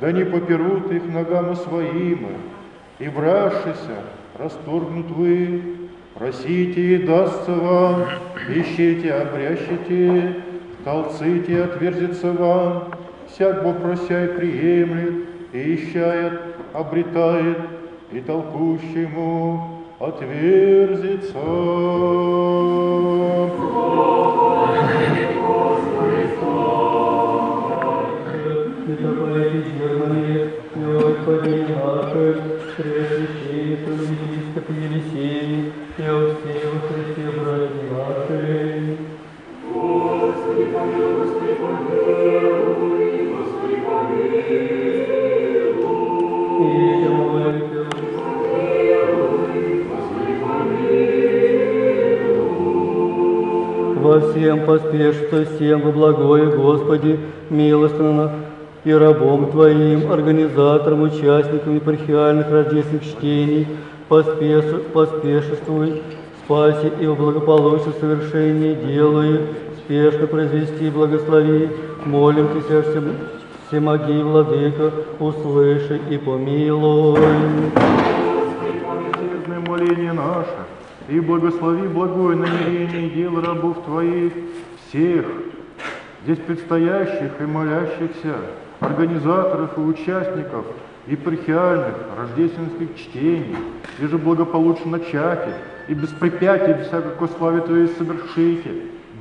да не поперут их ногам своим, и врашися, расторгнут вы, просите и дастся вам, ищите, обрящите, толците, отверзится вам, всяк бо прося и приемлет, и ищает, обретает, и толкущему отверзится. Митрополит Германии, Господи наши, Преосвященство, Епископ Елисей, и все во Христе, братья наши. И молитву Во всем поспешится всем во благое, Господи, милостно и рабом Твоим, организатором, участникам епархиальных рождественных чтений, поспеш- поспешествуй, спаси и во благополучие совершение делай, спешно произвести благослови, молим Тебя, всем, всемогий Владыка, услыши и помилуй. Моление наше, и благослови благое намерение и дело рабов Твоих, всех, здесь предстоящих и молящихся, организаторов и участников епархиальных рождественских чтений, и же благополучно начати, и без препятий, всякого славе Твоей совершите,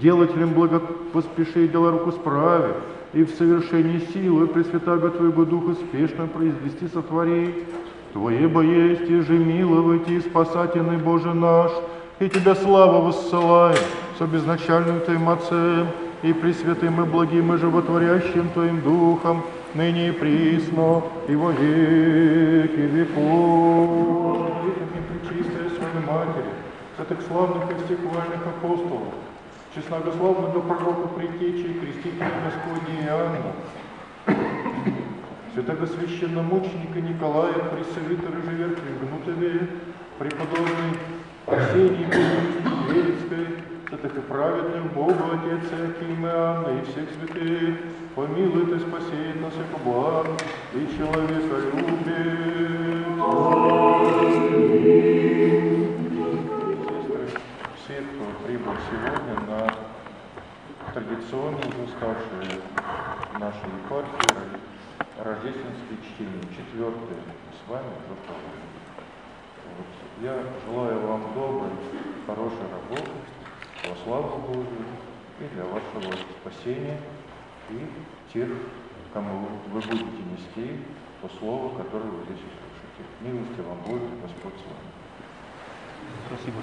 делателям благо поспеши, дела руку справи, и в совершении силы Пресвятаго Твоего Духа спешно произвести сотвори, Твое бо есть и же миловать и спасательный Боже наш, и Тебя славу воссылаем с обезначальным Твоим Отцем и Пресвятым и благим и животворящим Твоим Духом, ныне и присно, и во веки веков. Пречистая Святой Матери, святых славных и стихвальных апостолов, честногословного пророка Притечи и крестителя Господня Иоанна, святого священномученика Николая, пресвитера Живерки Гнутове, преподобный Арсений Верецкой, святых и праведных Богу, Отец и Анна, и всех святых, помилуй ты, спасет нас, и благ, и человека Сестры, все, кто прибыл сегодня на традиционно уже ставшие нашей епархии рождественские чтения, четвертое, с вами уже. Вот. Я желаю вам доброй, хорошей работы, во славу Божию и для вашего спасения и тех, кому вы будете нести то слово, которое вы здесь услышите. Милости вам Божия, Господь с вами. Спасибо.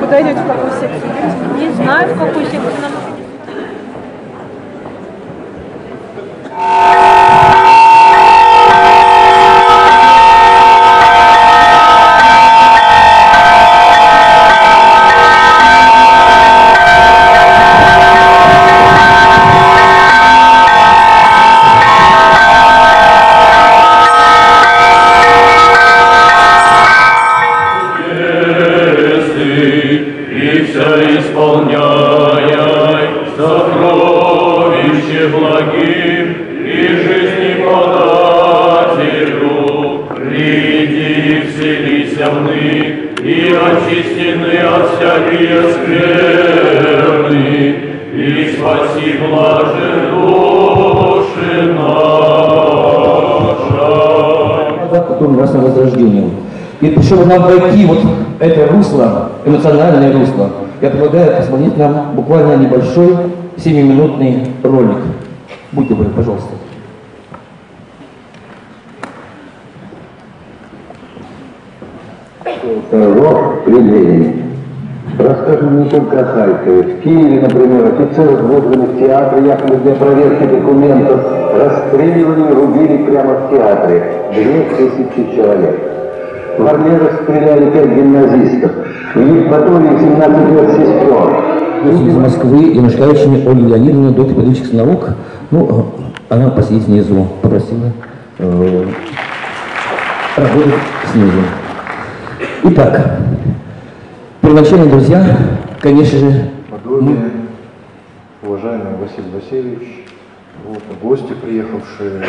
Куда идете, в какую секцию? Не знаю, в какую секцию нам и Причем нам войти вот это русло, эмоциональное русло, я предлагаю посмотреть нам буквально небольшой 7-минутный ролик. Будьте добры, пожалуйста. Рок Ленине. Расскажем не только о Харькове. В Киеве, например, офицеров, вызванных в театр якобы для проверки документов, расстреливали и рубили прямо в театре. Две тысячи человек. В Орле расстреляли пять гимназистов. В Евпатории 17 лет сестер. Из Москвы и Мышкавичами Ольга Леонидовна, доктор педагогических наук. Ну, она посидит внизу, попросила э, работать снизу. Итак, первоначально, друзья, конечно же, Подобие, уважаемый Василий Васильевич, вот, гости, приехавшие,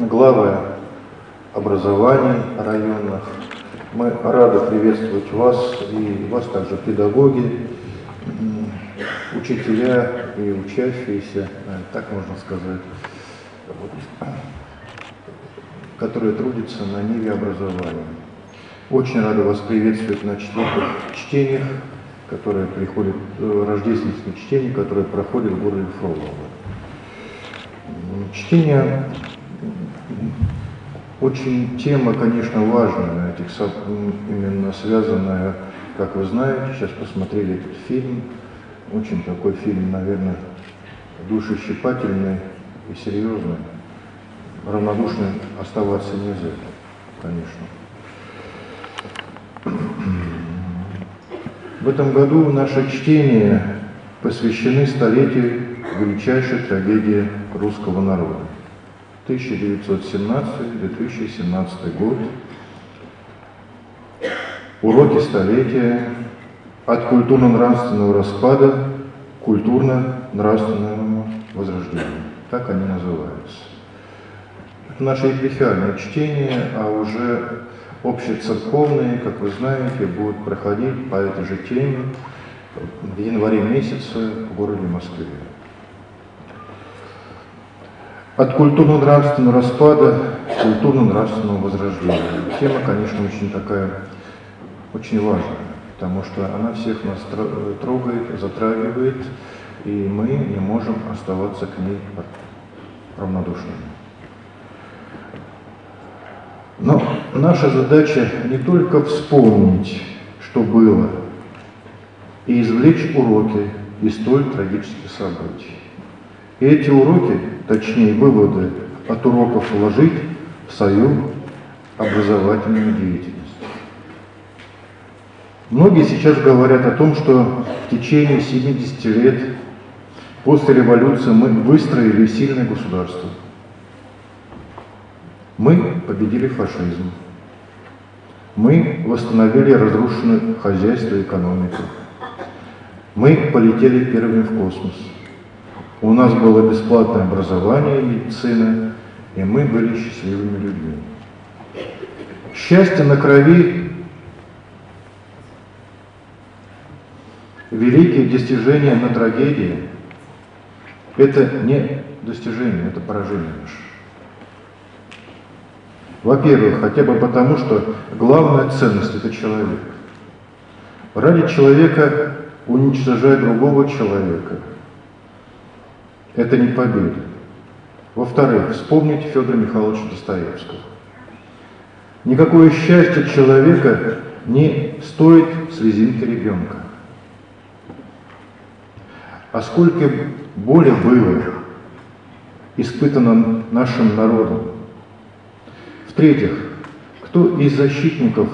главы образований районных. Мы рады приветствовать вас и вас также педагоги, учителя и учащиеся, э, так можно сказать, которые трудятся на ниве образования. Очень рады вас приветствовать на четвертых чтениях, которые приходят, э, рождественские чтения, которые проходят в городе Фролово. Чтение очень тема, конечно, важная, этих, именно связанная, как вы знаете, сейчас посмотрели этот фильм, очень такой фильм, наверное, душещипательный и серьезный. Равнодушным оставаться нельзя, конечно. В этом году наши чтения посвящены столетию величайшей трагедии русского народа. 1917-2017 год. Уроки столетия от культурно-нравственного распада к культурно-нравственному возрождению. Так они называются. Это наше епархиальное чтение, а уже общецерковные, как вы знаете, будут проходить по этой же теме в январе месяце в городе Москве. От культурно-нравственного распада к культурно-нравственному возрождению. Тема, конечно, очень такая, очень важная, потому что она всех нас тро- трогает, затрагивает, и мы не можем оставаться к ней равнодушными. Но наша задача не только вспомнить, что было, и извлечь уроки из столь трагических событий. И эти уроки, точнее выводы от уроков вложить в свою образовательную деятельность. Многие сейчас говорят о том, что в течение 70 лет после революции мы выстроили сильное государство. Мы победили фашизм. Мы восстановили разрушенное хозяйство и экономику. Мы полетели первыми в космос. У нас было бесплатное образование медицина, и мы были счастливыми людьми. Счастье на крови великие достижения на трагедии – это не достижение, это поражение наше. Во-первых, хотя бы потому, что главная ценность – это человек. Ради человека уничтожать другого человека – это не победа. Во-вторых, вспомните Федора Михайловича Достоевского. Никакое счастье человека не стоит слезинки ребенка. А сколько боли было испытано нашим народом. В-третьих, кто из защитников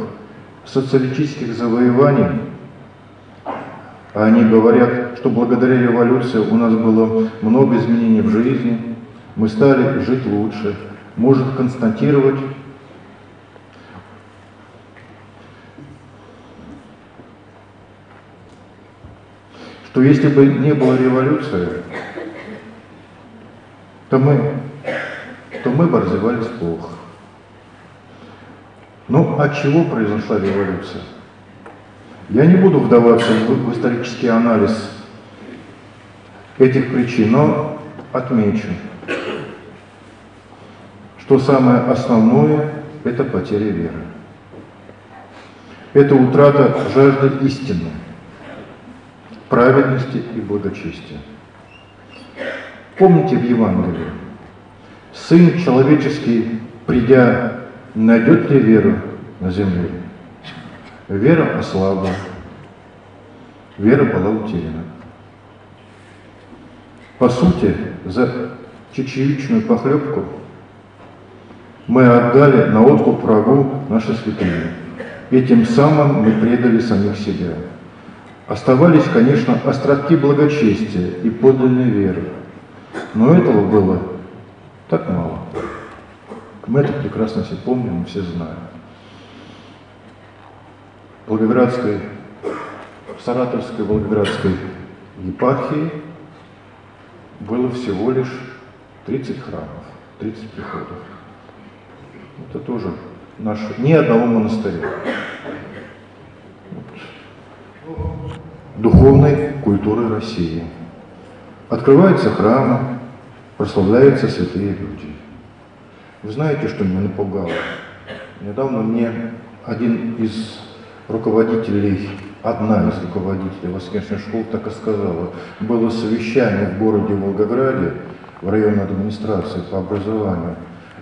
социалистических завоеваний, они говорят, что благодаря революции у нас было много изменений в жизни, мы стали жить лучше, может констатировать, что если бы не было революции, то мы, то мы бы развивались плохо. Ну, от чего произошла революция? Я не буду вдаваться в, исторический анализ этих причин, но отмечу, что самое основное – это потеря веры. Это утрата жажды истины, праведности и благочестия. Помните в Евангелии, Сын человеческий, придя, найдет ли веру на земле? Вера ослабла, вера была утеряна. По сути, за чечевичную похлебку мы отдали на откуп врагу наши святыни. И тем самым мы предали самих себя. Оставались, конечно, островки благочестия и подлинной веры. Но этого было так мало. Мы это прекрасно все помним и все знаем. Волгоградской, Саратовской, Волгоградской епархии было всего лишь 30 храмов, 30 приходов. Это тоже наш, ни одного монастыря. Вот. Духовной культуры России. Открываются храмы, прославляются святые люди. Вы знаете, что меня напугало? Недавно мне один из руководителей, одна из руководителей воскресной школы так и сказала. Было совещание в городе Волгограде, в районной администрации по образованию.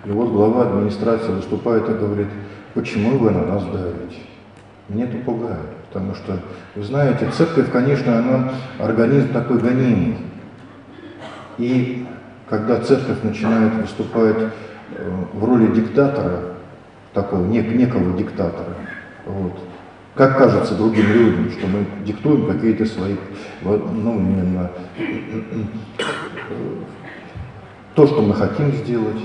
И вот глава администрации выступает и говорит, почему вы на нас давите? Мне это пугает, потому что, вы знаете, церковь, конечно, она организм такой гонимый. И когда церковь начинает выступать э, в роли диктатора, такого нек, некого диктатора, вот, как кажется другим людям, что мы диктуем какие-то свои, ну, именно то, что мы хотим сделать,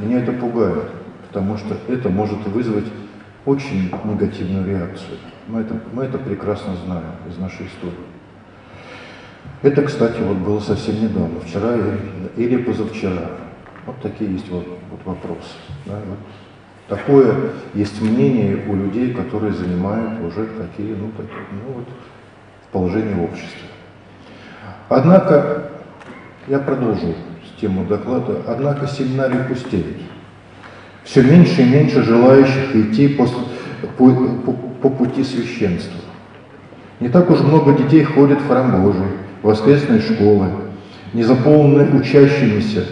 меня это пугает, потому что это может вызвать очень негативную реакцию. Мы это, мы это прекрасно знаем из нашей истории. Это, кстати, вот было совсем недавно, вчера или позавчера. Вот такие есть вот, вот вопросы. Да, вот. Такое есть мнение у людей, которые занимают уже такие, ну, такие, ну вот, положение в обществе. Однако, я продолжу тему доклада, однако семинарии пустеют. Все меньше и меньше желающих идти по, по, по, по пути священства. Не так уж много детей ходят в храм Божий, в воскресные школы, не заполнены учащимися.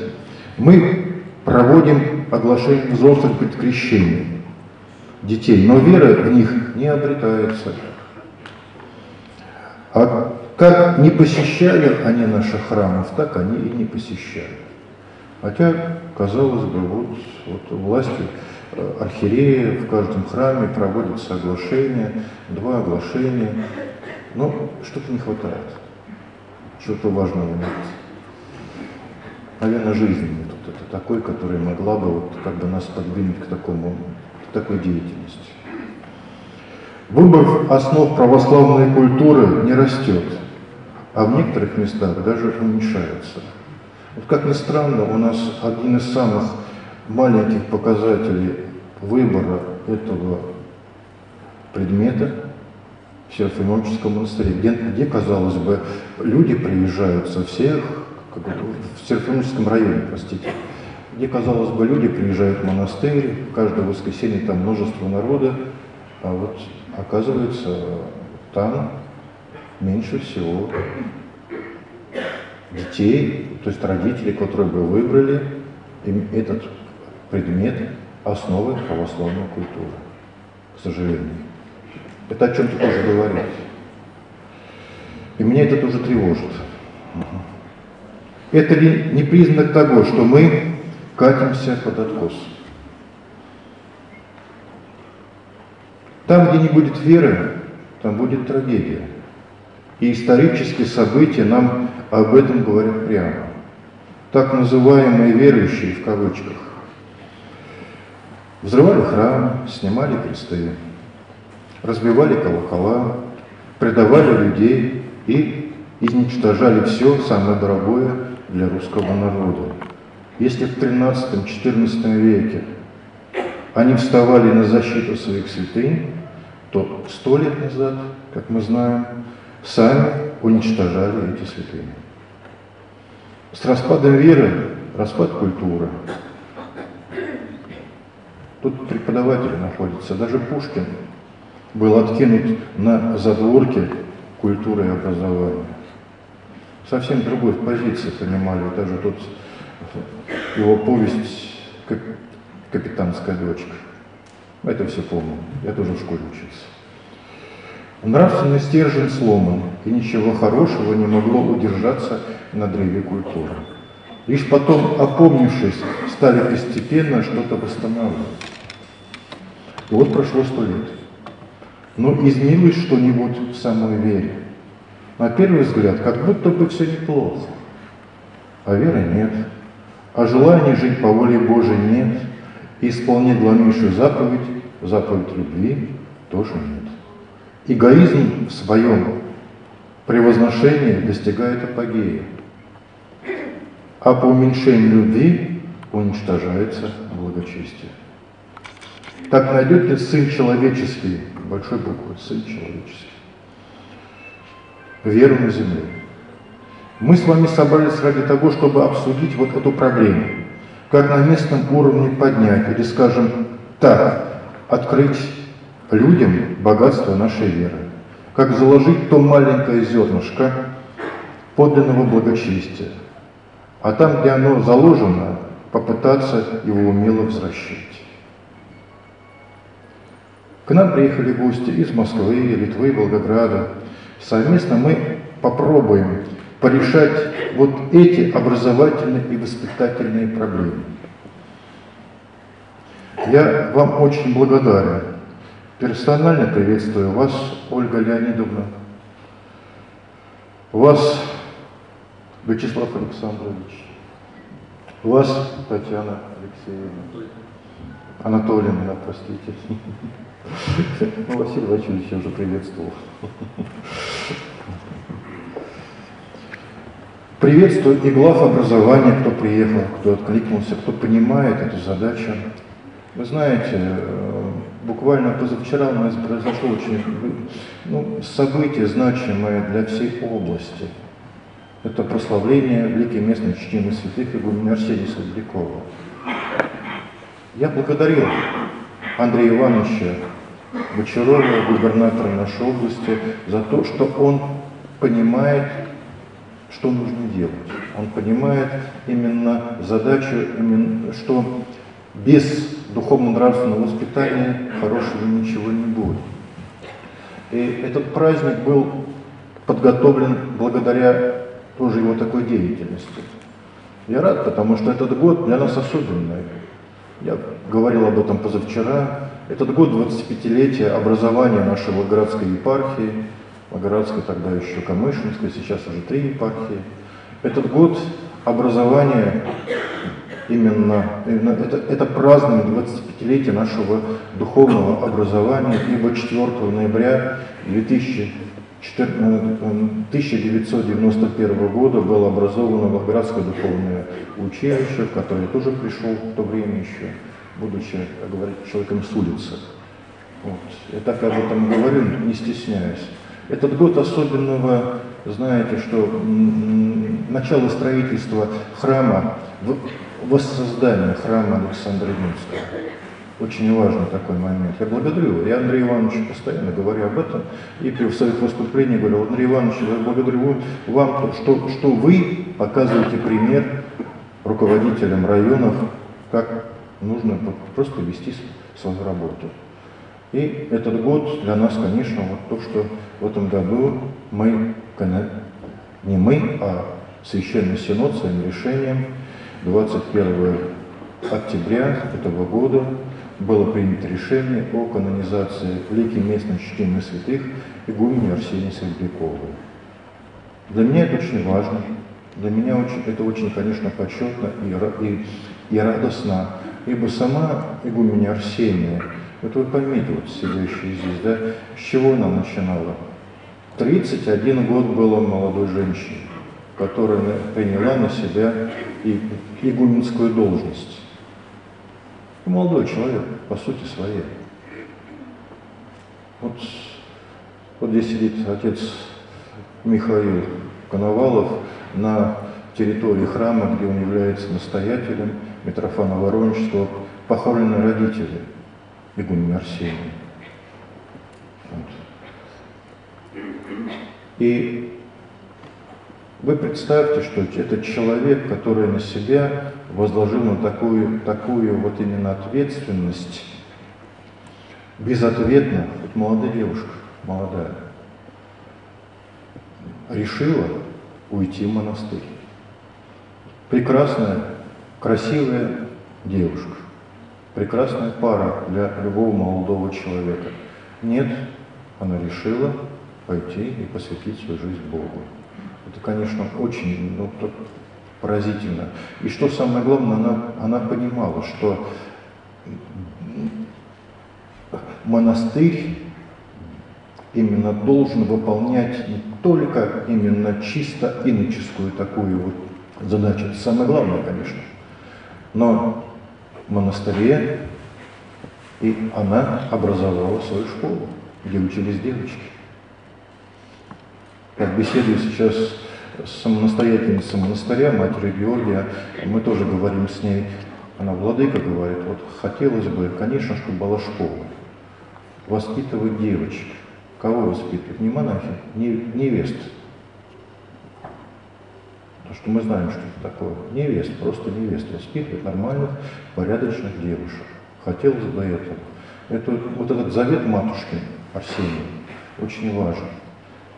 Мы проводим оглашение взрослых перед крещением детей, но вера в них не обретается. А как не посещали они наших храмов, так они и не посещают. Хотя, казалось бы, вот, вот власти э, архиерея в каждом храме проводятся оглашения, два оглашения. Но что-то не хватает, чего-то важного нет. Наверное, жизни это такой, которая могла бы вот как бы нас подвинуть к такому, к такой деятельности. Выбор основ православной культуры не растет, а в некоторых местах даже уменьшается. Вот как ни странно, у нас один из самых маленьких показателей выбора этого предмета в Серафимовическом монастыре, где, где, казалось бы, люди приезжают со всех, как бы, в Серафимовическом районе, простите, где, казалось бы, люди приезжают в монастырь, каждое воскресенье там множество народа, а вот оказывается, там меньше всего детей, то есть родители, которые бы выбрали этот предмет основы православной культуры, к сожалению. Это о чем-то тоже говорит. И меня это тоже тревожит. Это ли не признак того, что мы катимся под откос? Там, где не будет веры, там будет трагедия. И исторические события нам об этом говорят прямо. Так называемые верующие в кавычках взрывали храм, снимали кресты, разбивали колокола, предавали людей и изничтожали все самое дорогое для русского народа. Если в 13-14 веке они вставали на защиту своих святынь, то сто лет назад, как мы знаем, сами уничтожали эти святыни. С распадом веры распад культуры. Тут преподаватели находятся. Даже Пушкин был откинут на задворке культуры и образования. Совсем другой в позиции понимали. Даже тут его повесть «Капитанская дочка». Это все помню. Я тоже в школе учился. Нравственный стержень сломан, и ничего хорошего не могло удержаться на древе культуры. Лишь потом, опомнившись, стали постепенно что-то восстанавливать. И вот прошло сто лет. Но изменилось что-нибудь в самой вере. На первый взгляд, как будто бы все неплохо. А веры нет. А желания жить по воле Божией нет. И исполнять главнейшую заповедь, заповедь любви, тоже нет. Эгоизм в своем превозношении достигает апогея, а по уменьшению любви уничтожается благочестие. Так найдет ли Сын Человеческий, большой буквы, Сын Человеческий, веру на земле? Мы с вами собрались ради того, чтобы обсудить вот эту проблему. Как на местном уровне поднять, или, скажем, так, открыть людям богатство нашей веры. Как заложить то маленькое зернышко подлинного благочестия. А там, где оно заложено, попытаться его умело возвращать. К нам приехали гости из Москвы, Литвы, Волгограда. Совместно мы попробуем порешать вот эти образовательные и воспитательные проблемы. Я вам очень благодарен. Персонально приветствую вас, Ольга Леонидовна. Вас, Вячеслав Александрович. Вас, Татьяна Алексеевна. Анатольевна, простите. Ну, Василий Васильевич уже приветствовал. Приветствую и глав образования, кто приехал, кто откликнулся, кто понимает эту задачу. Вы знаете, э, буквально позавчера у нас произошло очень ну, событие, значимое для всей области. Это прославление великой местной чтимой святых игумена Арсения Светлякова. Я благодарил Андрея Ивановича Бочарова, губернатора нашей области, за то, что он понимает, что нужно делать. Он понимает именно задачу, именно, что без духовно-нравственного воспитания хорошего ничего не будет. И этот праздник был подготовлен благодаря тоже его такой деятельности. Я рад, потому что этот год для нас особенный. Я говорил об этом позавчера. Этот год 25-летия образования нашей Волгоградской епархии, Волгоградской тогда еще Камышинской, сейчас уже три епархии. Этот год образования именно, именно это, это празднование 25-летия нашего духовного образования, ибо 4 ноября 1991 года было образовано Волгоградское духовное училище, в которое я тоже пришел в то время еще, будучи, как говорить, человеком с улицы. Вот. Я так об этом говорю, не стесняюсь. Этот год особенного, знаете, что начало строительства храма, воссоздание храма Александра Невского. Очень важный такой момент. Я благодарю его. Я Андрею Ивановичу постоянно говорю об этом. И при своих выступлениях говорю, Андрей Иванович, я благодарю вам, что, что вы показываете пример руководителям районов, как нужно просто вести свою работу. И этот год для нас, конечно, вот то, что в этом году мы, не мы, а Священный Синод своим решением 21 октября этого года было принято решение о канонизации великой местной чтимой святых игумени Арсения Серебряковой. Для меня это очень важно, для меня очень, это очень, конечно, почетно и, и, и радостно, ибо сама игуменя Арсения, вот вы поймите, вот сидящие здесь, да, с чего она начинала? 31 год было молодой женщине, которая приняла на себя игуменскую должность. Молодой человек, по сути своей. Вот, вот здесь сидит отец Михаил Коновалов на территории храма, где он является настоятелем Митрофана Воронежского, похоронены родители игумена Арсения. Вот. И вы представьте, что это человек, который на себя возложил на такую, такую вот именно ответственность, безответно, вот молодая девушка, молодая, решила уйти в монастырь. Прекрасная, красивая девушка, прекрасная пара для любого молодого человека. Нет, она решила пойти и посвятить свою жизнь Богу. Это, конечно, очень ну, поразительно. И что самое главное, она, она понимала, что монастырь именно должен выполнять не только именно чисто иноческую такую вот задачу, это самое главное, конечно, но в монастыре и она образовала свою школу, где учились девочки. Как беседую сейчас с настоятельницей монастыря, матерью Георгия, мы тоже говорим с ней, она, владыка, говорит, вот хотелось бы, конечно, чтобы была школа, воспитывать девочек. Кого воспитывать? Не монахи, не невест. Потому что мы знаем, что это такое. Невест, просто невест. Воспитывать нормальных, порядочных девушек. Хотелось бы этого. Это, вот этот завет матушки Арсении очень важен.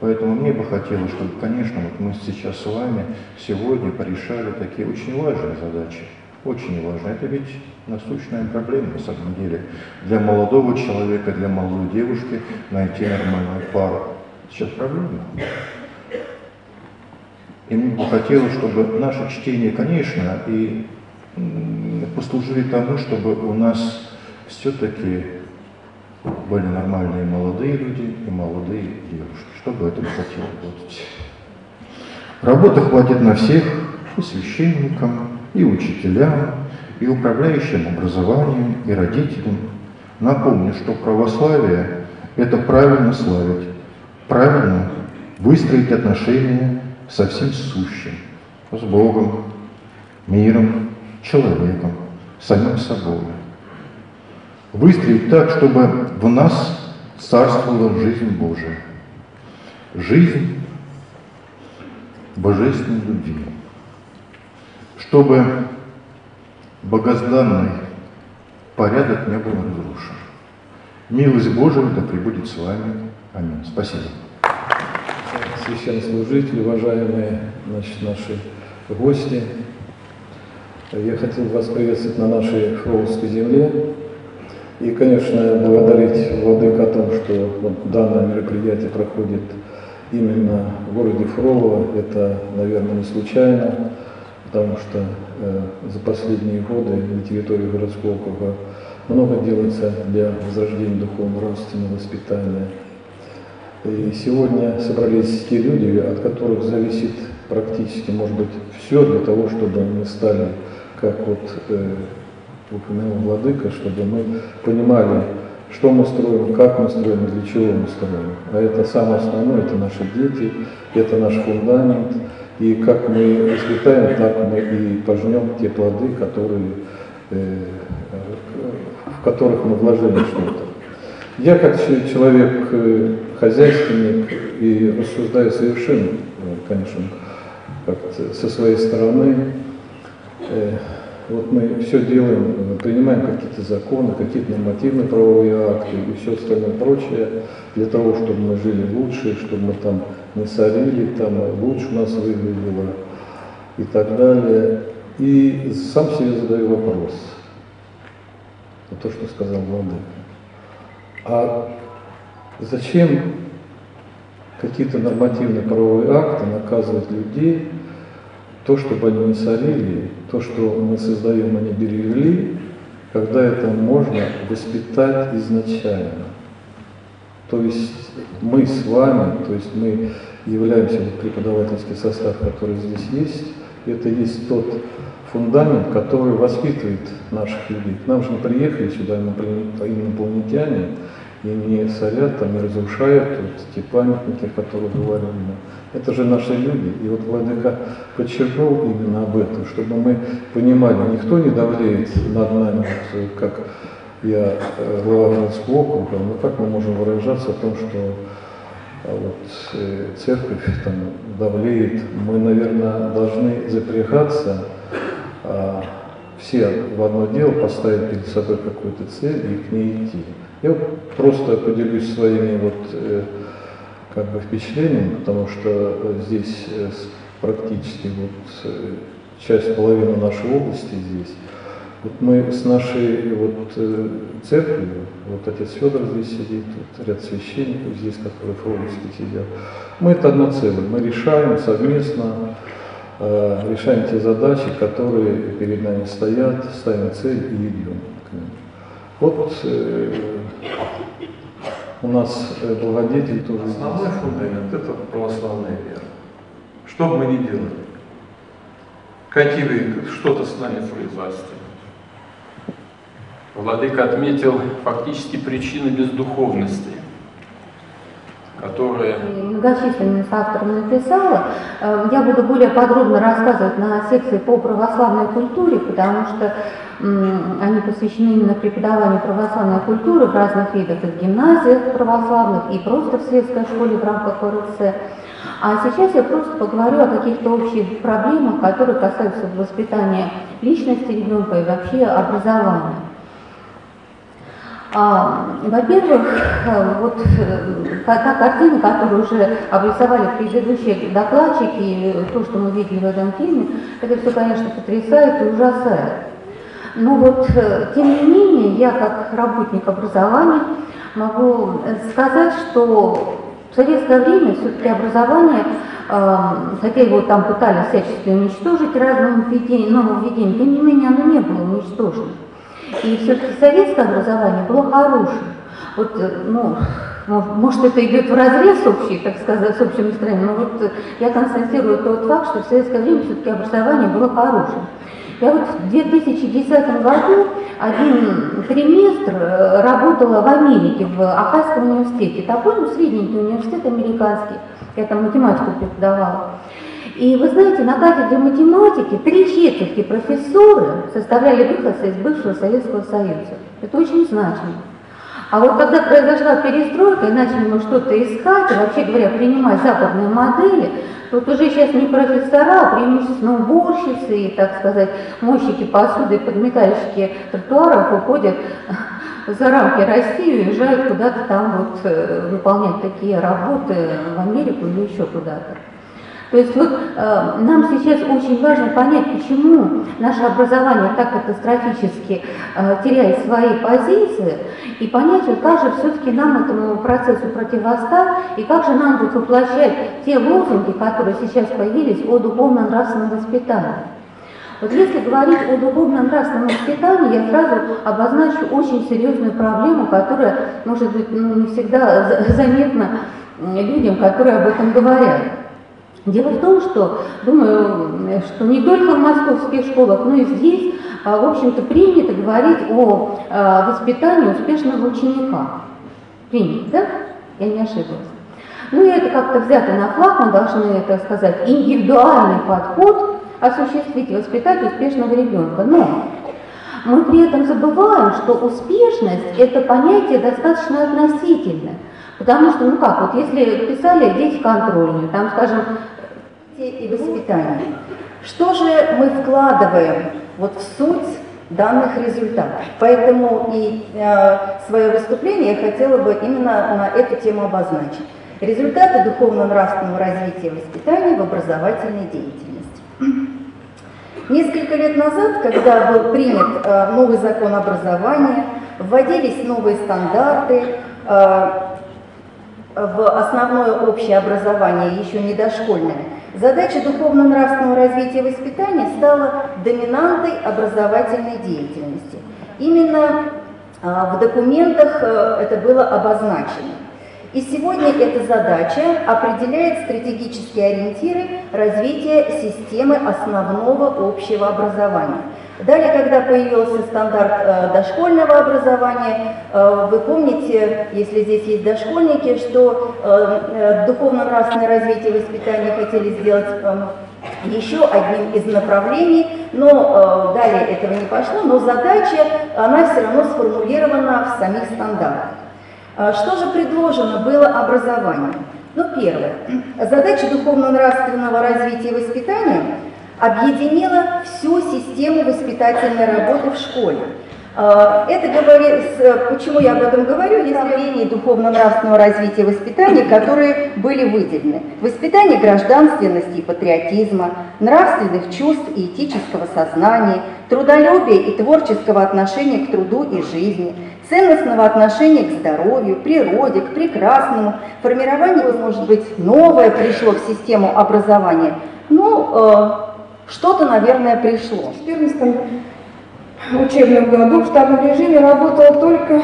Поэтому мне бы хотелось, чтобы, конечно, вот мы сейчас с вами сегодня порешали такие очень важные задачи. Очень важно. Это ведь насущная проблема, на самом деле, для молодого человека, для молодой девушки найти нормальную пару. Сейчас проблема. И мне бы хотелось, чтобы наше чтение, конечно, и послужили тому, чтобы у нас все-таки были нормальные молодые люди и молодые девушки. Что бы это хотелось работать. Работы хватит на всех, и священникам, и учителям, и управляющим образованием, и родителям. Напомню, что православие – это правильно славить, правильно выстроить отношения со всем сущим, с Богом, миром, человеком, самим собой. Выстроить так, чтобы в нас царствовала жизнь Божия. Жизнь божественной любви. Чтобы богозданный порядок не был разрушен. Милость Божия да пребудет с вами. Аминь. Спасибо. Священнослужители, уважаемые значит, наши гости, я хотел вас приветствовать на нашей Фроловской земле. И, конечно, благодарить Владык о том, что вот данное мероприятие проходит именно в городе Фролово. Это, наверное, не случайно, потому что э, за последние годы на территории городского округа много делается для возрождения духовного нравственного воспитания. И сегодня собрались те люди, от которых зависит практически, может быть, все для того, чтобы мы стали, как вот э, упомянул Владыка, чтобы мы понимали, что мы строим, как мы строим и для чего мы строим. А это самое основное, это наши дети, это наш фундамент. И как мы воспитаем, так мы и пожнем те плоды, которые, э, в которых мы вложили что-то. Я как человек э, хозяйственник и рассуждаю совершенно, конечно, со своей стороны, э, вот мы все делаем, принимаем какие-то законы, какие-то нормативные правовые акты и все остальное прочее для того, чтобы мы жили лучше, чтобы мы там не сорили, там лучше у нас выглядело и так далее. И сам себе задаю вопрос. То, что сказал Владыка. А зачем какие-то нормативные правовые акты наказывать людей, то, чтобы они не сорили, то, что мы создаем, они берегли, когда это можно воспитать изначально. То есть мы с вами, то есть мы являемся вот преподавательский состав, который здесь есть, это есть тот фундамент, который воспитывает наших людей. К нам же не приехали сюда инопланетяне, и не сорят, там, не разрушают вот, те памятники, о которых говорили мы. Это же наши люди. И вот Владыка подчеркнул именно об этом, чтобы мы понимали, никто не давлеет над нами, вот, как я э, глава городского округа, но как мы можем выражаться о том, что а вот, э, церковь там давлеет, мы, наверное, должны запрягаться, а, все в одно дело поставить перед собой какую-то цель и к ней идти. Я просто поделюсь своими вот э, как бы впечатлениями, потому что э, здесь э, практически вот часть половины нашей области здесь. Вот мы с нашей вот церковью, вот отец Федор здесь сидит, вот ряд священников здесь, которые в сидят, мы это одно целое, мы решаем совместно, решаем те задачи, которые перед нами стоят, ставим цель и идем к ним. Вот э, у нас э, благодетель тоже Основной фундамент – это православная вера. Что бы мы ни делали, какие что-то с нами производстве. Владыка отметил фактически причины бездуховности, которые многочисленные авторы написала. Э, Я буду более подробно рассказывать на секции по православной культуре, потому что они посвящены именно преподаванию православной культуры в разных видах, и в гимназиях православных, и просто в светской школе в рамках ОРЦ. А сейчас я просто поговорю о каких-то общих проблемах, которые касаются воспитания личности ребенка и вообще образования. А, Во-первых, э, вот э, та, картина, которую уже обрисовали предыдущие докладчики, и то, что мы видели в этом фильме, это все, конечно, потрясает и ужасает. Но вот, э, тем не менее, я как работник образования могу э, сказать, что в советское время все-таки образование, э, хотя его там пытались всячески уничтожить разными нововведениями, нововведениями, тем не менее оно не было уничтожено. И все-таки советское образование было хорошим. Вот, э, ну, мож- может, это идет в разрез общий, так сказать, с общим настроением, но вот я констатирую тот факт, что в советское время все-таки образование было хорошим. Я вот в 2010 году один триместр э, работала в Америке, в Ахайском университете. Такой, ну, средненький университет американский. Я там математику преподавала. И вы знаете, на кафедре математики три четверти профессоры составляли выходцы из бывшего Советского Союза. Это очень значимо. А вот когда произошла перестройка и начали мы что-то искать, и вообще говоря, принимать западные модели, вот уже сейчас не профессора, а преимущественно уборщицы и, так сказать, мойщики посуды и подметальщики тротуаров уходят за рамки России и уезжают куда-то там вот э, выполнять такие работы в Америку или еще куда-то. То есть вот э, нам сейчас очень важно понять, почему наше образование так катастрофически э, теряет свои позиции, и понять, вот как же все-таки нам этому процессу противостать, и как же нам вот воплощать те лозунги, которые сейчас появились о духовно-нравственном воспитании. Вот если говорить о духовно-нравственном воспитании, я сразу обозначу очень серьезную проблему, которая, может быть, ну, не всегда за- заметна людям, которые об этом говорят. Дело в том, что, думаю, что не только в московских школах, но и здесь, а, в общем-то, принято говорить о а, воспитании успешного ученика. Принято, да? Я не ошиблась. Ну и это как-то взято на флаг, мы должны, так сказать, индивидуальный подход осуществить и воспитать успешного ребенка. Но мы при этом забываем, что успешность – это понятие достаточно относительное. Потому что, ну как, вот если писали дети контрольную, там, скажем, и воспитание. Что же мы вкладываем вот в суть данных результатов? Поэтому и э, свое выступление я хотела бы именно на эту тему обозначить. Результаты духовно-нравственного развития и воспитания в образовательной деятельности. Несколько лет назад, когда был принят э, новый закон образования, вводились новые стандарты, э, в основное общее образование, еще не дошкольное, задача духовно-нравственного развития и воспитания стала доминантой образовательной деятельности. Именно а, в документах э, это было обозначено. И сегодня эта задача определяет стратегические ориентиры развития системы основного общего образования. Далее, когда появился стандарт э, дошкольного образования, э, вы помните, если здесь есть дошкольники, что э, духовно-нравственное развитие и воспитание хотели сделать э, еще одним из направлений, но далее этого не пошло, но задача, она все равно сформулирована в самих стандартах. Что же предложено было образованию? Ну, первое. Задача духовно-нравственного развития и воспитания объединила всю систему воспитательной работы в школе. А, Это говорит, с- почему я об этом говорю, есть направления духовно-нравственного развития и воспитания, которые были выделены. Воспитание гражданственности и патриотизма, нравственных чувств и этического сознания, трудолюбия и творческого отношения к труду и жизни, ценностного отношения к здоровью, природе, к прекрасному, формирование, может быть, новое пришло в систему образования. Ну, э, что-то, наверное, пришло. учебном году в штатном режиме работал только,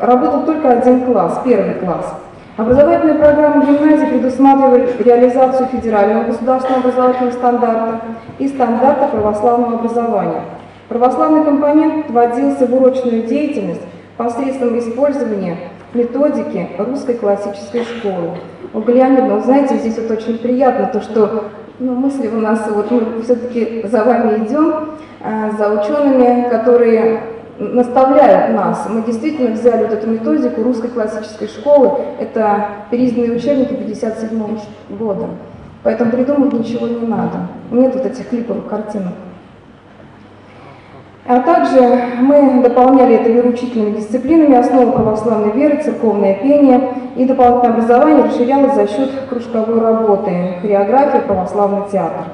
работал только один класс, первый класс. Образовательные программы гимназии предусматривали реализацию федерального государственного образовательного стандарта и стандарта православного образования. Православный компонент вводился в урочную деятельность посредством использования методики русской классической школы. Ольга Леонидовна, вы знаете, здесь вот очень приятно то, что ну, мысли у нас, вот мы все-таки за вами идем, а, за учеными, которые наставляют нас. Мы действительно взяли вот эту методику русской классической школы, это переизданные учебники 57 года. Поэтому придумать ничего не надо. Нет вот этих клиповых картинок. А также мы дополняли это вероучительными дисциплинами, основы православной веры, церковное пение и дополнительное образование расширялось за счет кружковой работы, хореографии, православный театр.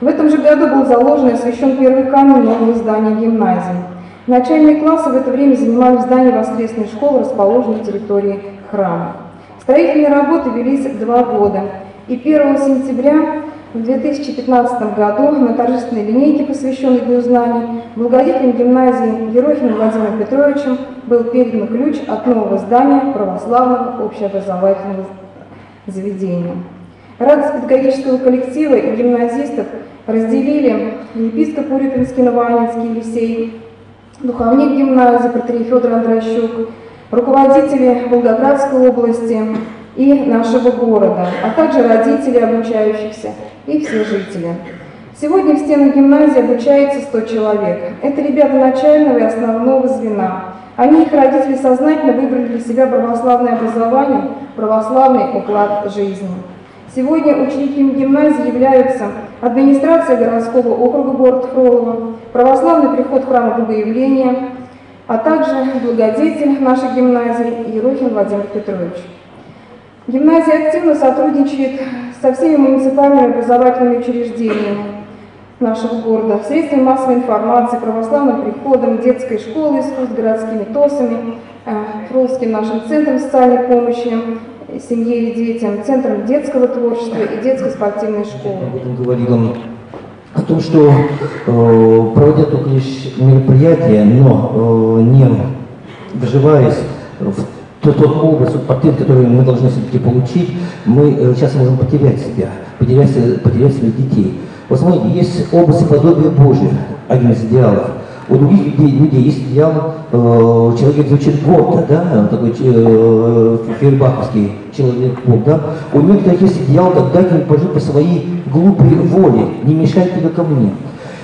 В этом же году был заложен и освящен первый камень нового здания гимназии. Начальные классы в это время занимали в здании воскресной школы, расположенной на территории храма. Строительные работы велись два года, и 1 сентября в 2015 году на торжественной линейке, посвященной Дню знаний, благодетелем гимназии Ерохиным Владимиром Петровичем был передан ключ от нового здания православного общеобразовательного заведения. Радость педагогического коллектива и гимназистов разделили епископ Урюпинский Новоанинский Елисей, духовник гимназии протерей Федор Андрощук, руководители Волгоградской области, и нашего города, а также родители обучающихся и все жители. Сегодня в стенах гимназии обучается 100 человек. Это ребята начального и основного звена. Они их родители сознательно выбрали для себя православное образование, православный уклад жизни. Сегодня учениками гимназии являются администрация городского округа город Фролово, православный приход храма Богоявления, а также благодетель нашей гимназии Ерохин Владимир Петрович. Гимназия активно сотрудничает со всеми муниципальными образовательными учреждениями нашего города, средствами массовой информации, православным приходом, детской школой искусств, городскими ТОСами, Фроловским нашим центром социальной помощи семье и детям, центром детского творчества и детской спортивной школы. Об этом говорил о том, что э, проводят только лишь мероприятия, но э, не вживаясь в тот, тот образ, тот портрет, который мы должны все-таки получить, мы э, сейчас можем потерять себя, потерять, потерять своих детей. Вот смотрите, есть образ и подобие Божие, один из идеалов. У других людей, людей есть идеал, э, человек звучит гордо, да, такой э, фейербаховский человек Бог, да. У некоторых есть идеал, когда им пожить по своей глупой воле, не мешайте только мне.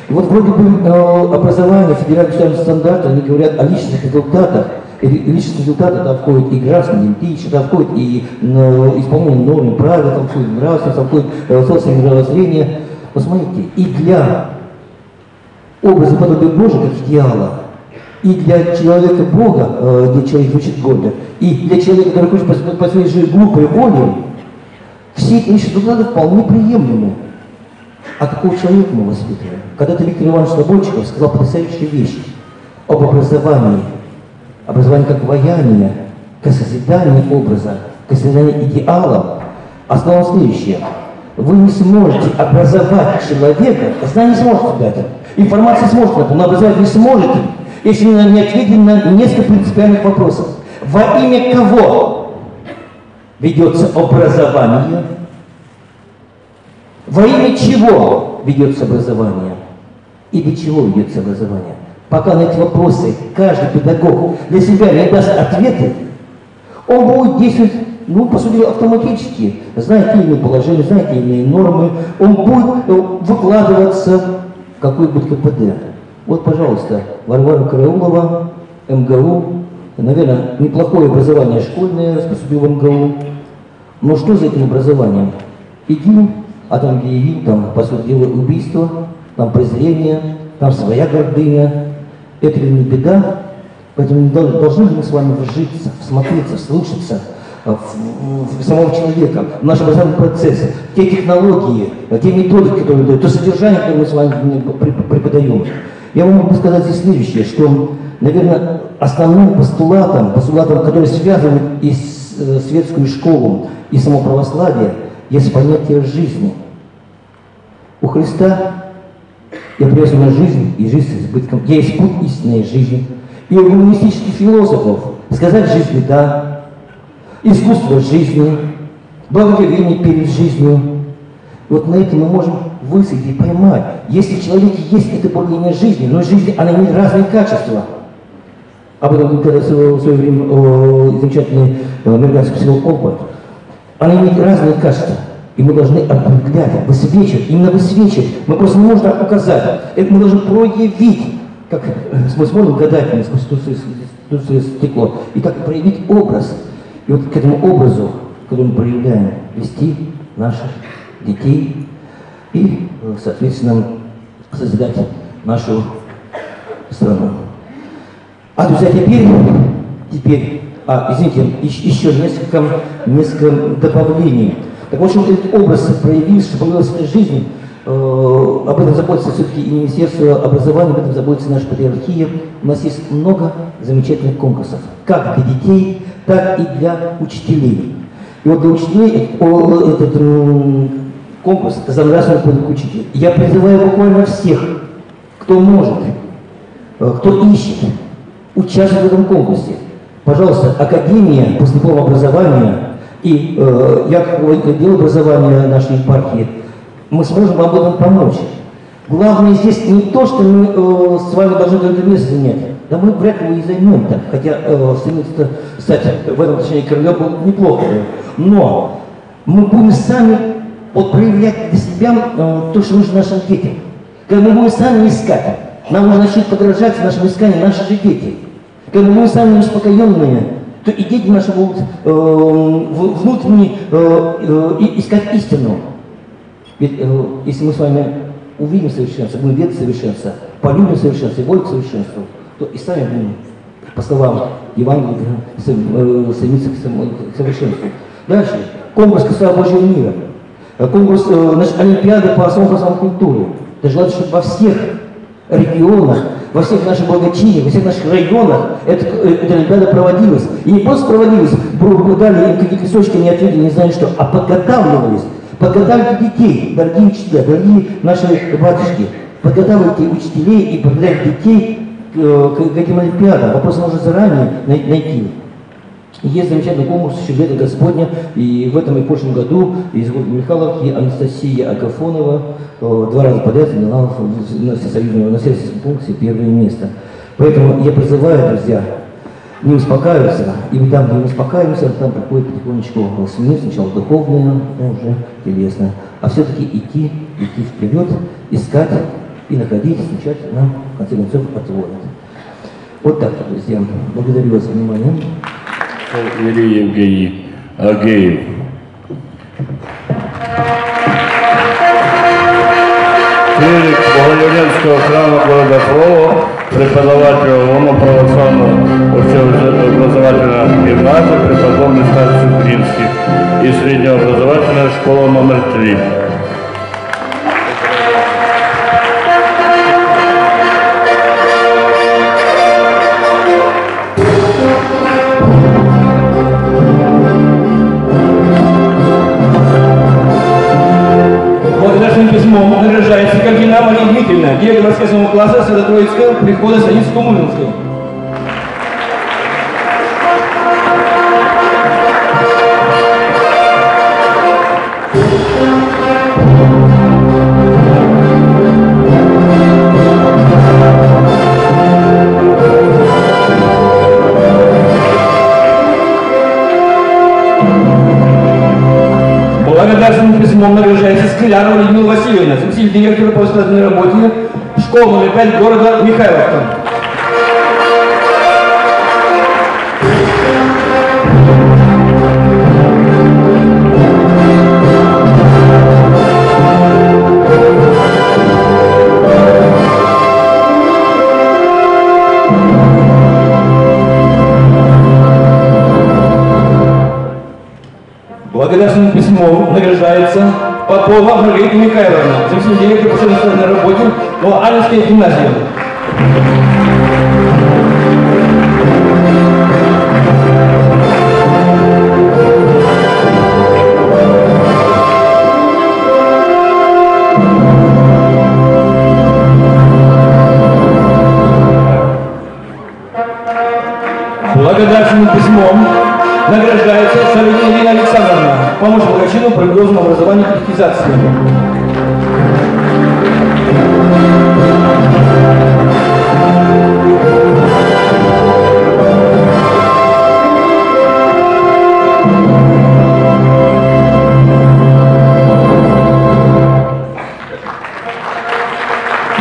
И вот вроде бы э, образование, федеральный стандарт, они говорят о личных результатах, личные результаты, туда входит и гражданин, идентичность, туда входит и э, исполнение норм, правил, там входит нравственность, там входит э, собственное мировоззрение. Посмотрите, и для образа подобия Божия как идеала, и для человека Бога, э, где человек звучит гордо, и для человека, который хочет по, по своей же глупой воле, все эти вещи результаты вполне приемлемы. А какого человека мы воспитываем? Когда-то Виктор Иванович Слободчиков сказал потрясающую вещь об образовании – образование как вояние, как созидание образа, как созидание идеала, основа следующее. Вы не сможете образовать человека, знание сможете дать, информацию сможете, но образовать не сможете, если не ответили на несколько принципиальных вопросов. Во имя кого ведется образование? Во имя чего ведется образование? И для чего ведется образование? Пока на эти вопросы каждый педагог для себя не ответы, он будет действовать, ну, по сути, автоматически, зная те положения, зная те нормы, он будет э, выкладываться в какой-нибудь КПД. Вот, пожалуйста, Варвара Караулова, МГУ, наверное, неплохое образование школьное поступил в МГУ. Но что за этим образованием? ИГИЛ, а там где ИГИЛ, там, по сути дела, убийство, там презрение, там своя гордыня, это не беда, поэтому должны мы с вами вжиться, всмотреться, вслушаться в, в, в самого человека, в наш образовательный процесс, те технологии, те методики, которые дают, то содержание, которое мы с вами преподаем. Я могу сказать здесь следующее, что, наверное, основным постулатом, постулатом, который связывает и э, светскую школу, и само православие, есть понятие жизни. У Христа Я привязан на жизнь и жизнь с избытком. Я есть путь истинной жизни. И у гуманистических философов сказать жизни «да», искусство жизни, благоговение перед жизнью. Вот на это мы можем высадить и поймать. Если в человеке есть это благоговение жизни, но жизнь, она имеет разные качества. Об этом когда в свое, время замечательный американский психолог Олберт. Она имеет разные качества. И мы должны определять, высвечивать, именно высвечивать. Мы просто не можем указать. Это мы должны проявить, как э, мы смотрим гадательно сквозь тусое стекло, и так проявить образ. И вот к этому образу, который мы проявляем, вести наших детей и, э, соответственно, созидать нашу страну. А, друзья, теперь, теперь, а, извините, еще несколько, несколько добавлений. Так в общем, этот образ проявился, появился в жизни, э, об этом заботится все-таки и Министерство образования, об этом заботится наша патриархия. У нас есть много замечательных конкурсов, как для детей, так и для учителей. И вот для учителей этот, этот конкурс за нравственный подвиг учителя. Я призываю буквально всех, кто может, э, кто ищет, участвовать в этом конкурсе. Пожалуйста, Академия постдипломного образования и э, я как отдел образования нашей епархии, мы сможем вам в этом помочь. Главное здесь не то, что мы э, с вами должны это место занять. Да мы вряд ли и займем так, хотя э, стремиться стать в этом отношении королем было неплохо. Но мы будем сами вот, проявлять для себя э, то, что нужно нашим детям. Когда мы будем сами искать, нам нужно начать подражать нашим исканиям наши же дети. Когда мы будем сами неуспокоенные, то и дети наши будут э, внутренне э, э, искать истину. Ведь э, если мы с вами увидим совершенство, будем верить совершенство, полюбим совершенство и волю к совершенству, то и сами будем, по словам Евангелия, э, стремиться к совершенству. Дальше. Конкурс Красота Божьего мира. Э, конкурс, э, значит, Олимпиады по основам культуры. Это желательно, чтобы во всех регионах во всех наших благочиниях, во всех наших районах эта, эта Олимпиада проводилась. И не просто проводилась, дали им какие-то листочки, они ответили, не знаю что, а подготавливались. Подготавливайте детей, дорогие учителя, дорогие наши батюшки. Подготавливайте учителей и подготавливайте детей к, к, к этим Олимпиадам. Вопрос нужно заранее найти. Есть замечательный конкурс еще лето Господня, и в этом и в прошлом году из города Михайловки Анастасия Агафонова э, два раза подряд заняла на всесоюзном, на всесоюзном пункте первое место. Поэтому я призываю, друзья, не успокаиваться, и там, где не успокаиваемся, там приходит потихонечку смерть, сначала духовная, ну, уже телесная, а все-таки идти, идти вперед, искать и находить, встречать нам, в конце концов, отводят. Вот так, друзья. Благодарю вас за внимание. Ильи Евгений Агеев. Клирик Богоявленского храма города Фролова, преподаватель ООН православного общеобразовательного гимназии, преподобный старший Украинский и среднеобразовательная школа номер 3. Письмом наряжается картина Мария Дмитриевна, директор воскресного класса Свято-Троицкого прихода Станицкого Мурманского. Директора по воспитательной работе школы номер 5 города Михайловка. Благодарственным письмом награждается Попова Маргарита Михайловна, заместитель директора по совместной работе по Алинской гимназии. благодарственным письмом награждается Савелий помощь Богачину по религиозному образованию и катехизации.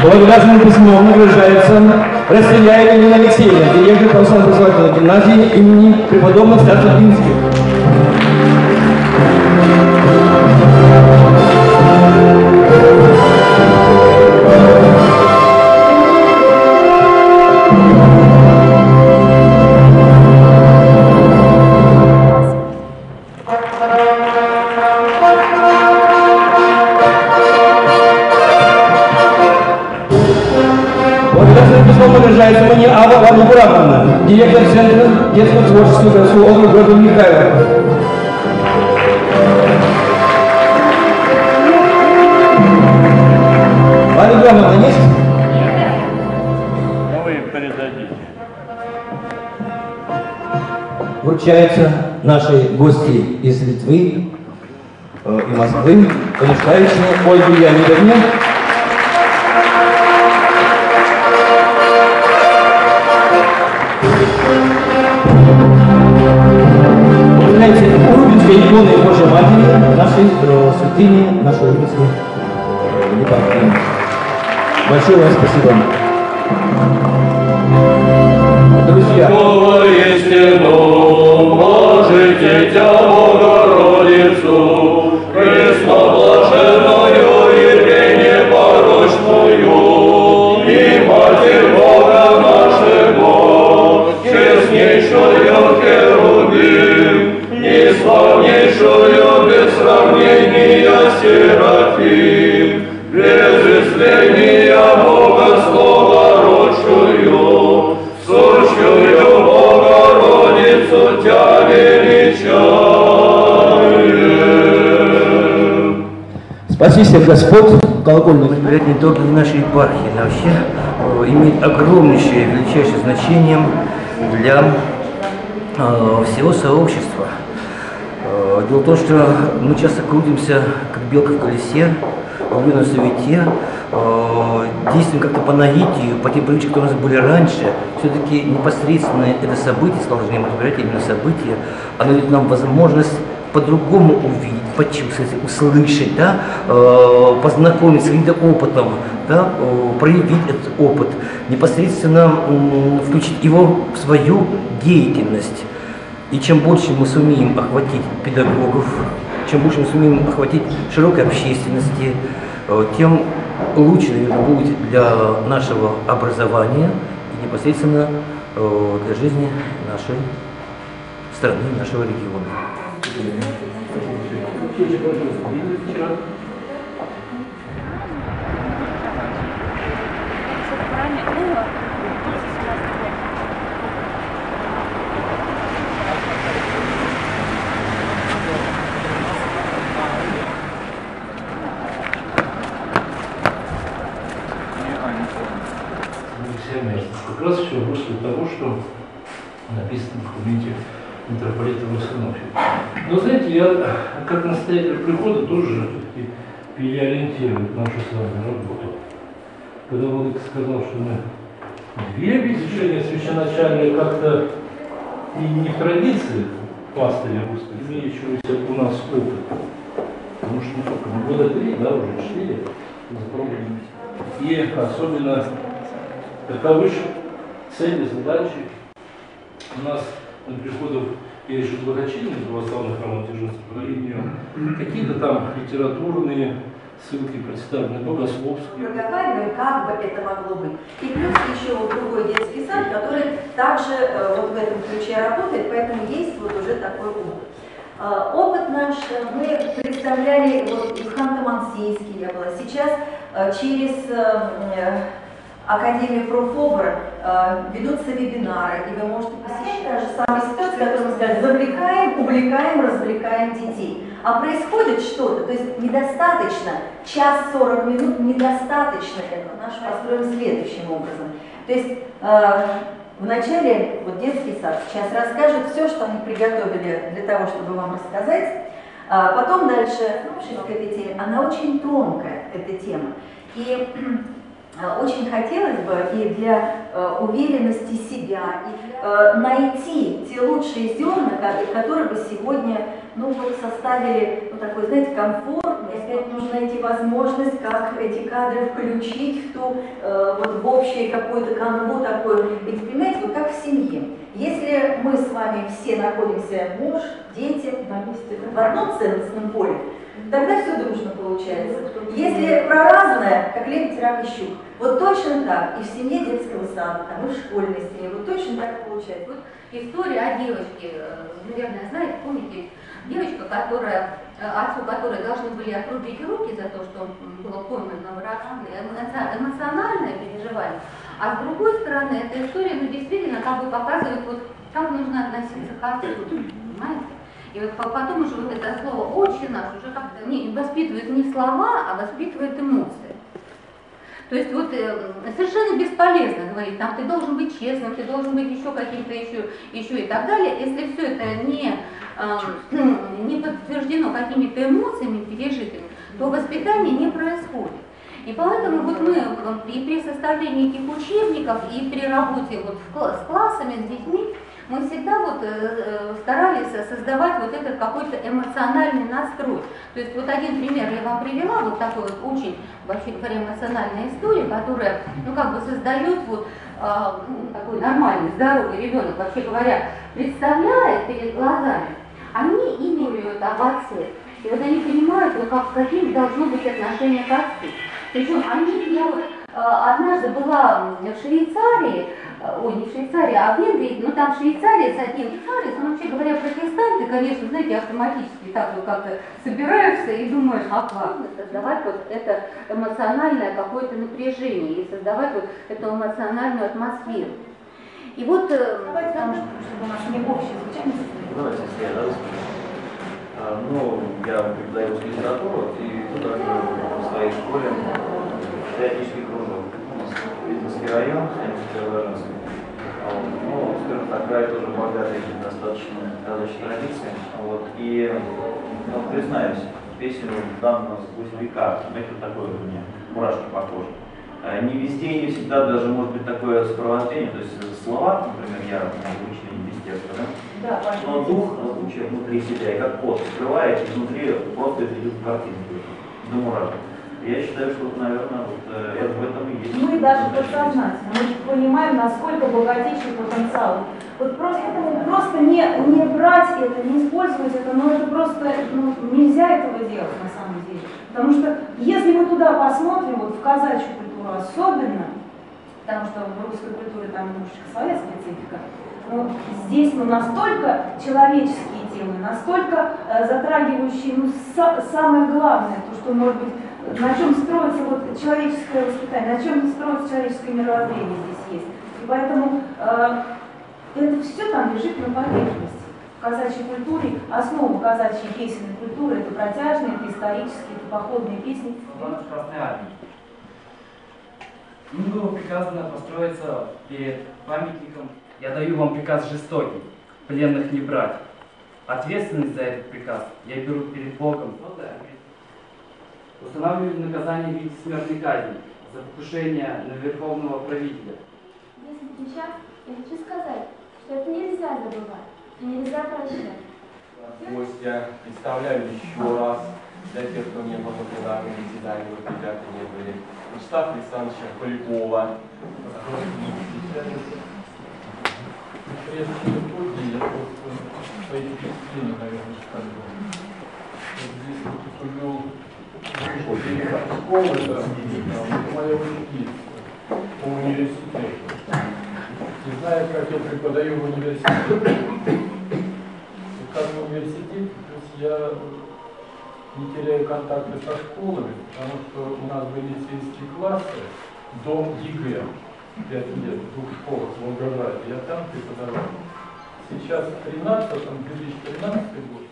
Благодарственным письмом награждается Расстреляева Нина Алексеевна, директор православной образовательной гимназии имени преподобных старцев Минских. Благодарственным Вручается нашей гости из Литвы э, и Москвы, Конюшкавичне Ольге Леонидовне. Вы знаете, у Рубинской иконы Божьей Матери, нашей э, святыни, нашей Рубинской э, епархии. Большое вам спасибо. Друзья, можете тя Богородицу, пресноблаженную и непорочную, и Матерь Бога нашего, честнейшую Херувим, неславнейшую без сравнения Серафим, спаси всех Господь, колокольный. Не только в нашей епархии, но вообще э, имеет огромнейшее, величайшее значение для э, всего сообщества. Э, Дело в том, что мы часто крутимся, как белка в колесе, в огненной суете, э, действуем как-то по наитию, по тем привычкам, которые у нас были раньше. Все-таки непосредственно это событие, сложное мероприятие, именно событие, оно дает нам возможность по-другому увидеть, почувствовать, услышать, да, э, познакомиться с каким-то опытом, да, э, проявить этот опыт, непосредственно включить его в свою деятельность. И чем больше мы сумеем охватить педагогов, чем больше мы сумеем охватить широкой общественности, э, тем лучше, наверное, будет для нашего образования и непосредственно для жизни нашей страны, нашего региона. Как раз все русле того, что написано в документе митрополита Варсонофия. Но знаете, я как настоятель прихода тоже переориентирую нашу с вами работу. Когда Владыка сказал, что мы две решения священачальные как-то и не в традиции пастыря имеющегося у нас опыт. Потому что не только, ну, года три, да, уже четыре. И особенно Таковы цели, задачи. У нас на приходов я еще благочинный православный храм Тяжинства Украине, какие-то там литературные ссылки представлены, богословские. проговариваем, как бы это могло быть. И плюс еще вот другой детский сад, который также э, вот в этом ключе работает, поэтому есть вот уже такой опыт. Э, Опыт наш э, мы представляли вот в Ханты-Мансийске я была. Сейчас через э, э, Академию профобр э, ведутся вебинары, и вы можете посещать та же самая ситуация, которую мы сказали, завлекаем, увлекаем, развлекаем детей. А происходит что-то, то есть недостаточно, час 40 минут недостаточно этого, наш построим следующим образом. То есть э, Вначале вот детский сад сейчас расскажет все, что они приготовили для того, чтобы вам рассказать. А потом дальше, ну, к этой теме, она очень тонкая, эта тема. И э, очень хотелось бы и для э, уверенности себя, и э, найти те лучшие зерна, которые бы сегодня ну, вот составили ну, такой, знаете, комфорт, и опять нужно найти возможность, как эти кадры включить в ту, э, вот в общее какую-то канву такую. Ведь, понимаете, вот как в семье. Если мы с вами все находимся, муж, дети, в одном ценностном поле, тогда все дружно получается. Если проразное, как лебедь, рак и щук, вот точно так и в семье детского сада, там, и в школьной семье, вот точно так получается. Вот история о девочке, э, наверное, знаете, помните, девочка, которая, э, отцу которой должны были отрубить руки за то, что было поймано врагами, эмоциональное переживание. А с другой стороны, эта история, ну, действительно, как бы показывает, вот, как нужно относиться к отцу, понимаете? И вот потом уже вот это слово «отче наш» уже как-то не, воспитывает не слова, а воспитывает эмоции. То есть вот э, совершенно бесполезно говорить, там ты должен быть честным, ты должен быть еще каким-то еще, еще и так далее, если все это не, э, не подтверждено какими-то эмоциями пережитыми, то воспитание не происходит. И поэтому вот мы и при составлении этих учебников, и при работе вот с классами, с детьми, мы всегда вот э, э, старались создавать вот этот какой-то эмоциональный настрой. То есть вот один пример я вам привела, вот такой вот очень, вообще говоря, эмоциональная история, которая, ну как бы создает вот а, ну, такой нормальный, здоровый ребенок, вообще говоря, представляет перед глазами, они имеют об отце. И вот они понимают, ну, как, каким должно быть отношение к отцу. Причем они, я вот а, однажды была в Швейцарии, ой, не в Швейцарии, а в Венгрии, ну там Швейцария с одним Швейцария, ну вообще говоря, протестанты, конечно, знаете, автоматически так вот как-то собираешься и думаешь, а как создавать вот это эмоциональное какое-то напряжение и создавать вот эту эмоциональную атмосферу. И вот... Э, Давайте, там, чтобы у нас не общее звучание. Давайте, если я а, ну, я преподаю русскую литературу, и тоже в своей школе периодически кружок. У нас Витебский район, Станиславский Ну, скажем так, край тоже богатый, достаточно сказочной традиции. Вот. И, ну, признаюсь, песню данного сквозь века, это такое у меня, мурашки похожи. А, не везде и не всегда даже может быть такое сопровождение, то есть слова, например, я обычно не без текста, да? Да, Но дух звучит внутри себя, и как пот скрывает, и внутри просто идет картинку до мурашек. Я считаю, что, наверное, вот, э, в этом и есть. Мы даже подсознательно, мы понимаем, насколько богатейший потенциал. Вот просто, просто не, не брать это, не использовать это, но это просто ну, нельзя этого делать на самом деле. Потому что если мы туда посмотрим, вот в казачью культуру особенно, потому что в русской культуре там немножечко своя специфика, но здесь ну, настолько человеческие темы, настолько э, затрагивающие ну, са самое главное, то, что может быть на чем строится вот человеческое воспитание, на чем строится человеческое мировоззрение здесь есть. И поэтому э, это все там лежит на поверхности. В казачьей культуре, основа казачьей песенной культуры это протяжные, это исторические, это походные песни. Им было приказано построиться перед памятником. Я даю вам приказ жестокий, пленных не брать. Ответственность за этот приказ я беру перед Богом. Вот да. Устанавливаю наказание в виде смертной казни за покушение на верховного правителя. Если сейчас, я хочу сказать, что это нельзя забывать и нельзя прощать. Гостя представляю еще раз для тех, кто не был на пленарном заседании, вот ребята не были. Устав Александровича Полякова. Прежде чем уходить, я просто свои впечатления, наверное, скажу. Здесь вот школы, да, моя ученица по университету. Не знаю, как я преподаю в университете. Как в университете, есть я не теряю контакты со школами, потому что у нас были сельские классы, дом ЕГЭ, 5 лет, в двух школах в Волгограде, я там преподавал. Сейчас в 13 2013 год